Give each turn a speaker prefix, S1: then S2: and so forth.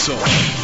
S1: soul.